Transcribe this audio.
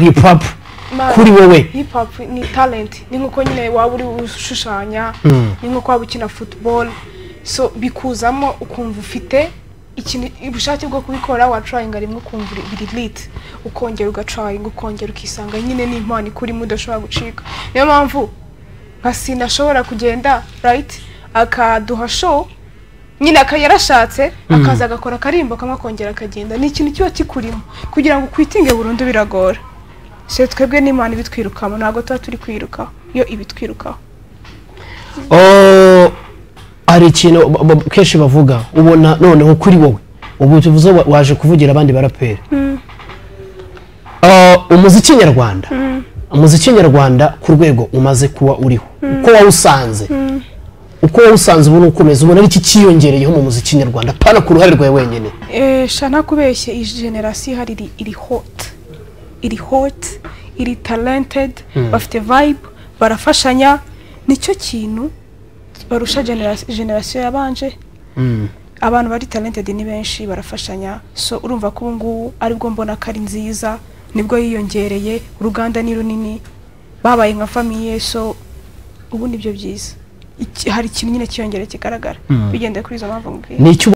hip hop kuri wowe hip hop ni talent. Ni nk'uko nyine waba uri ushushanya ni nk'uko waba ukina football. So bikuzamo ukumva ufite ikintu ubushake bwo kubikora watrayinga rimwe ukumva uri- biri lit ukongera ugatrayinga ukongera ukisanga. Nyine ni impano ikurimo udashobora gucika. Niyo mpamvu nka sinashobora kugenda right? Akaduha show nyine yarashatse akaza agakora akarimbo kamwe akongera akagenda. Ni ikintu kiba kikurimo. Kugira ngo ukwitinge burundu biragora. Se twebwe n'imana ibitwirukamo ntabwo tuba turi kwirukaho. Yo ibitwirukaho. Oh, hari ikintu kenshi bavuga ubona noneho kuri wowe. Ubu tuvuze wa- waje kuvugira abandi baraperi Ah, umuziki nyarwanda. Umuziki nyarwanda ku rwego umaze kuba uriho. Uko wawusanze. Uko wawusanze ubu uko umeze ubona iki cyiyongereyeho mu muziki nyarwanda. Pana ku ruhare rwawe wenyine. Eh, sha ntakubeshye iyi generasiyo ihari iri- iri hot. Iri hot. Iri talented bafite vibe barafashanya ni cyo kintu barusha generasi- generasiyo yabanje abantu bari talented ni benshi barafashanya. So urumva ko ubu ngubu ari bwo mbona ko ari nziza ni bwo yiyongereye uruganda ni runini babaye nka famiye so ubu ni byo byiza. Iki- hari ikintu nyine cyiyongera kigaragara. Bigendeye kuri izo mpamvu ni icyo